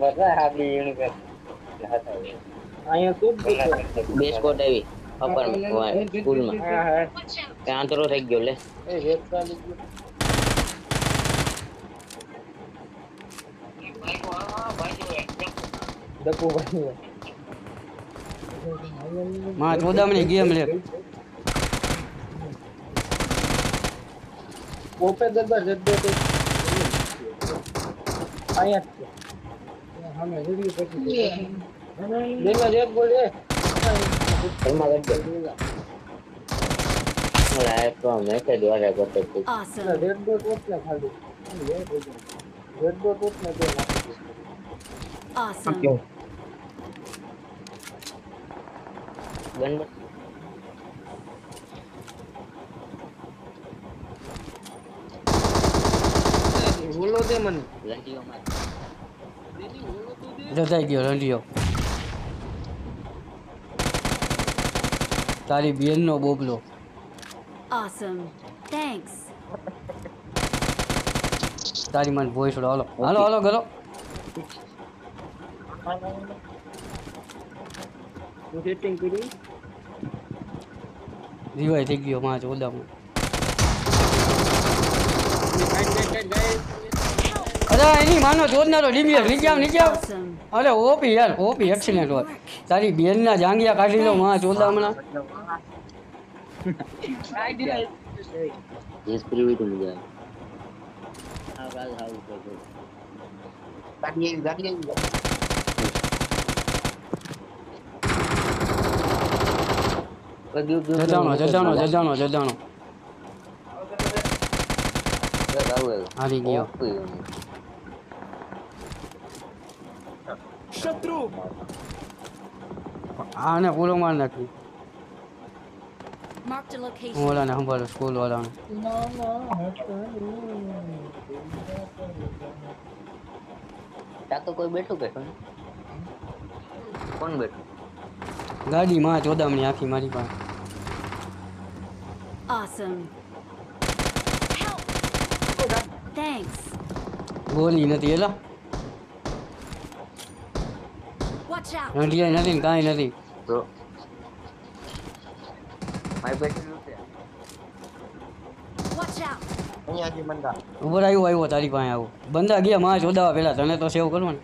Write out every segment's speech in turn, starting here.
બધા હાબી એની કર હતા અહીંયા શું જ છે? બે સ્કોટ આવી અપર સ્કૂલમાં હા હા ત્યાં આંતરો થઈ ગયો લે એ હેડ ચાલી ગયું દપુભાઈ માં ચોદામણી ગેમ લે પોપે દરબાર જદ્દો તો અહીંયા हमें जल्दी कर दे देखो देख बोल दे चल मार दे लाइक को मैं कर दिया रिकॉर्ड कर दे रेड डॉट उठ ना खाली? रेड डॉट उठ ना दे ऑसम क्यों गन बोलो दे मन। लड़की को मार। રજાઈ ગયો રંડિયો. તારી બેનનો બોબલો Awesome. Thanks. તારી મને ભોઈસ હાલો. હાલો હાલો ગલો. રિવાય થઈ ગયો માં ચોદામાં અરે એની માનો ચોદનારો ડીમ્યો નીચે આવ નીચે આવ Awesome. અરે ઓપી યાર ઓપી એક્સિડન્ટ હોય તારી બેનના જાંગિયા કાઢી લો માં ચોદામણા જેસપ્રી હોય તો મજા આવે આ કાલ હાઉસ કરજો ગાડી આવી ગાડી આવી જજાણો જજાણો જજાણો જજાણો બસ આવું આવ્યું. હારી ગયો ઓપી હોય. આને પૂરો માર નાખી. ઓલાને સંભાળું સ્કૂલ વાળાને ત્યાં તો કોઈ બેઠું કે કોણ બેઠું ગાડી માં ચોદામણી આખી મારી પાસે Awesome. Help. Thanks. ગોલી નથી એલા Watch નથી ને કાંઈ નથી. તો મારી ઉપર આવ્યો આવ્યો તારી પાસે આવું. બંદા ગયા માં ચોદાવા પેલા. તને તો સેવ કરવાનું.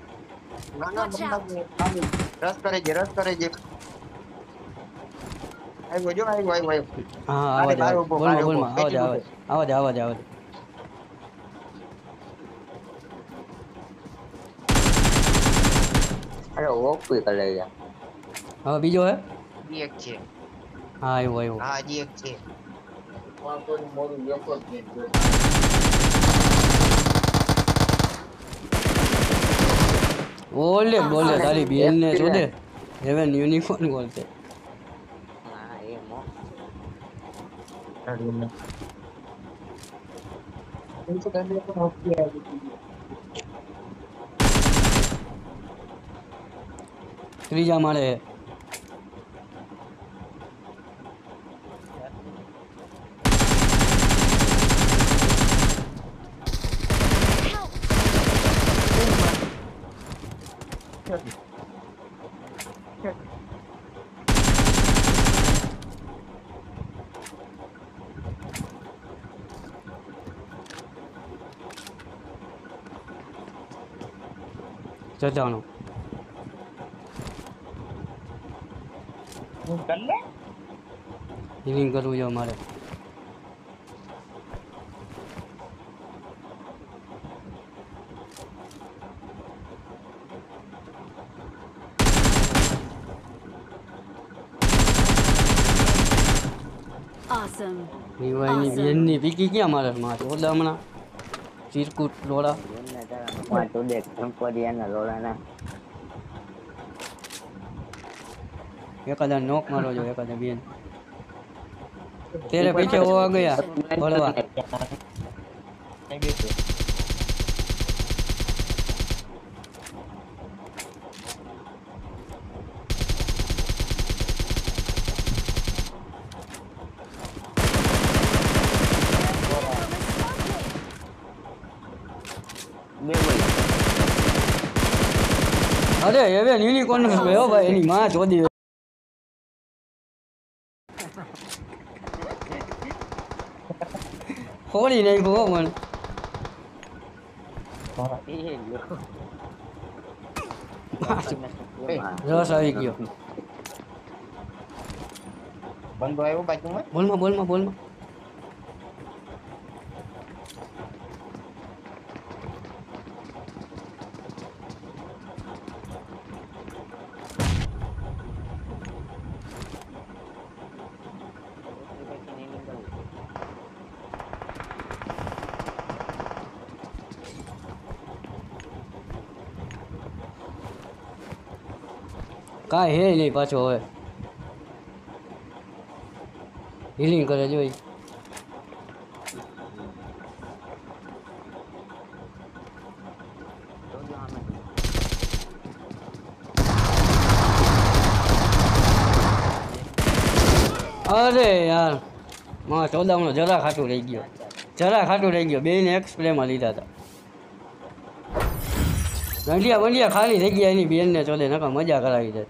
ના રસ કરે છે રસ કરે છે. આવ્યો જો આવ્યો આવ્યો હા અરે, આવા. બોલમાં બોલમાં. ઊભો. આવા જ આવા જ આવા જ આવા જ આવા જ અરે ઓપી કરે યાર હવે બીજો હે હજી એક છે હા આવ્યો આવ્યો હા હજી એક છે બોલે બોલે તારી બેન ને શોધે હેવન યુનિકોર્ન બોલતે હા એ મો ત્રીજા માળે હે Help. જજાણો હિલિંગ કરવું છે મારે Awesome. રીવાઈની બેનની પીકી ક્યાં મારે? માં ચોદા હમણાં ચીરકુટ લોડા એમને તારા માં તો દેખ સંપરિયાના લોડાના એકાદા નોક મારો જો એકાદા બેન તેરે પીછે હોવા ગયા ભરવા બે બોલ અરે હવે નીલી કોણ હો ભાઈ એની માં ચોદી ફોડી નાખ્યો ભો મને રસ આવી ગયો બંધ આવ્યો બાજુમાં બોલમાં બોલમાં બોલમાં કાંઈ હે નહીં પાછો હવે. હિલિંગ કરે જોઈ અરે યારમાં ચોદામણો જરા ખાટું રહી ગયો. જરા ખાટું રહી ગયો. બેને એક સ્પ્રેમાં લીધા હતા. ગંડિયા વંડિયા ખાલી થઈ ગયા એની બેનને ચોદે નકા મજા કરાવી દે.